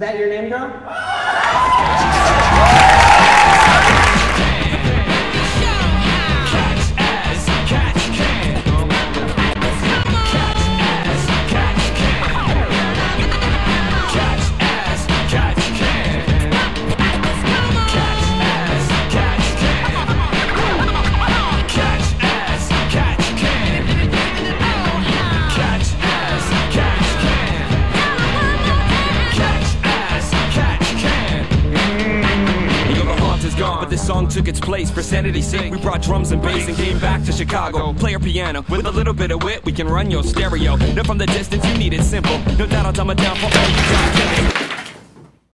that your name, girl? This song took its place. For sanity's sake, we brought drums and bass and came back to Chicago. Play your piano with a little bit of wit, we can run your stereo. Now from the distance, you need it simple. No doubt I'll dumb it down for all you got.